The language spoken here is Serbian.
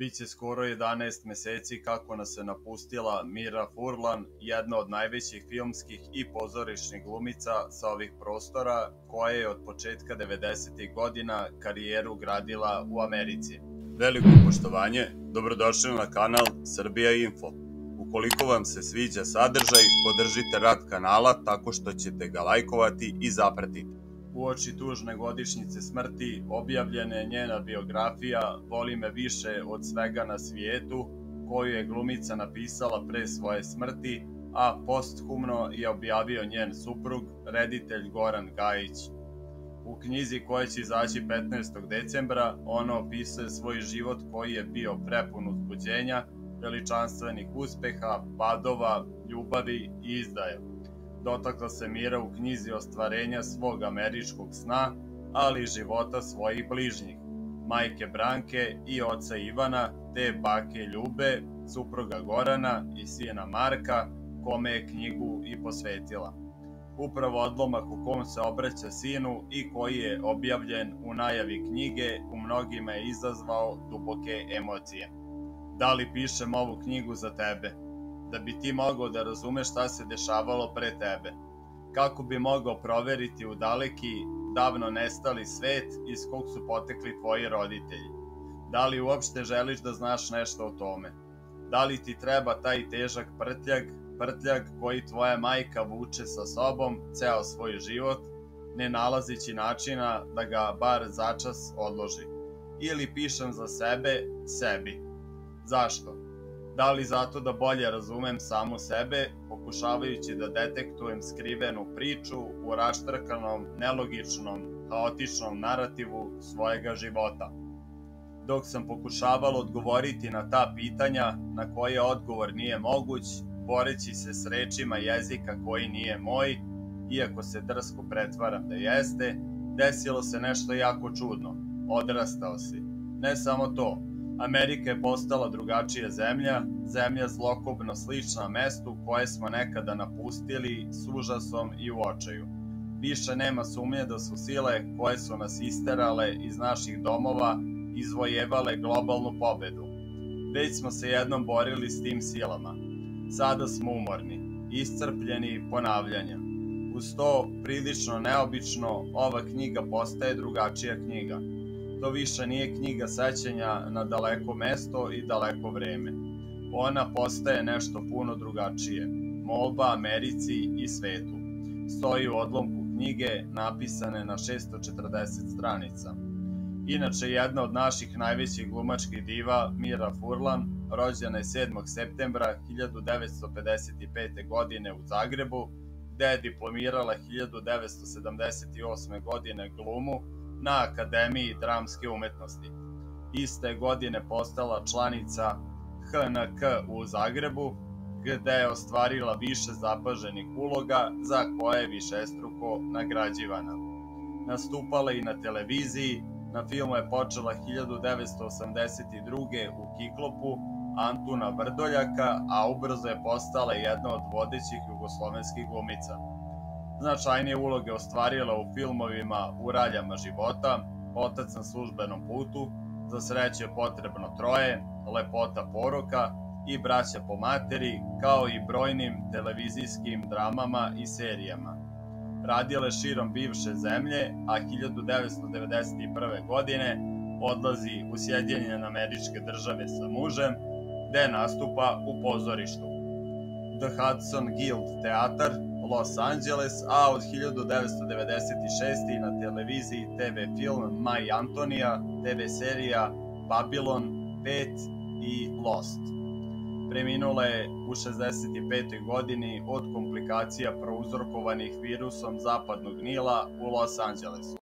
Biće skoro 11 meseci kako nas se napustila Mira Furlan, jedna od najvećih filmskih i pozorišnih glumica sa ovih prostora, koja je od početka 90. godina karijeru gradila u Americi. Veliko poštovanje, dobrodošli na kanal Srbija Info. Ukoliko vam se sviđa sadržaj, podržite rad kanala tako što ćete ga lajkovati i zapratiti. Uoči tužne godišnjice smrti objavljena je njena biografija Voli me više od svega na svijetu, koju je glumica napisala pre svoje smrti, a posthumno je objavio njen suprug, reditelj Goran Gajić. U knjizi koja će izaći 15. decembra, ona opisuje svoj život koji je bio prepun uzbuđenja, veličanstvenih uspeha, padova, ljubavi i izdaja dotakla se mira u knjizi ostvarenja svog američkog sna, ali i života svojih bližnjih, majke Branke i oca Ivana, te bake Ljube, supruga Gorana i sina Marka, kome je knjigu i posvetila. Upravo odlomak u kom se obraća sinu i koji je objavljen u najavi knjige u mnogima je izazvao duboke emocije. Da li pišem ovu knjigu za tebe? Da bi ti mogao da razumeš šta se dešavalo pre tebe. Kako bi mogao proveriti u daleki, davno nestali svet iz kog su potekli tvoji roditelji. Da li uopšte želiš da znaš nešto o tome? Da li ti treba taj težak prtljag, prtljag koji tvoja majka vuče sa sobom ceo svoj život, ne nalazići načina da ga bar začas odloži? Ili pišem za sebe, sebi. Zašto? Da li zato da bolje razumem samu sebe, pokušavajući da detektujem skrivenu priču u raštrkanom, nelogičnom, haotičnom narativu svojega života. Dok sam pokušavala odgovoriti na ta pitanja na koje odgovor nije moguć, boreći se s rečima jezika koji nije moj, iako se drsko pretvaram da jeste, desilo se nešto jako čudno. Odrastao si. Ne samo to, Amerika je postala drugačija zemlja, zemlja zlokobno slična mestu koje smo nekada napustili s užasom i u očaju. Više nema sumnje da su sile koje su nas isterale iz naših domova izvojevale globalnu pobedu. Već smo se jednom borili s tim silama. Sada smo umorni, iscrpljeni ponavljanja. Uz to, prilično neobično, ova knjiga postaje drugačija knjiga To više nije knjiga sećanja na daleko mesto i daleko vreme. Ona postaje nešto puno drugačije. Molba Americi i svetu. Stoji u odlomku knjige napisane na 640 stranica. Inače, jedna od naših najvećih glumačkih diva, Mira Furlan, rođena je 7. septembra 1955. godine u Zagrebu, gde je diplomirala 1978. godine glumu na Akademiji dramske umetnosti. Iste godine postala članica HNK u Zagrebu, gde je ostvarila više zapaženih uloga za koje je višestruko nagrađivana. Nastupala i na televiziji, na filmu je počela 1982. u Kiklopu Antuna Vrdoljaka, a ubrzo je postala jedna od vodećih jugoslovenskih glumica. Značajnije uloge ostvarila u filmovima U raljama života, Otac na službenom putu, Za sreće potrebno troje, Lepota poroka i Braća po materi, kao i brojnim televizijskim dramama i serijama. Radila je širom bivše zemlje, a 1991. godine odlazi u Sjedinjene američke države sa mužem, gde nastupa u pozorištu. The Hudson Guild teatar Los Angeles, a od 1996. na televiziji TV film Maj Antonija, TV serija Babylon 5 i Lost. Preminula je u 65. godini od komplikacija prouzrokovanih virusom zapadnog Nila u Los Angelesu.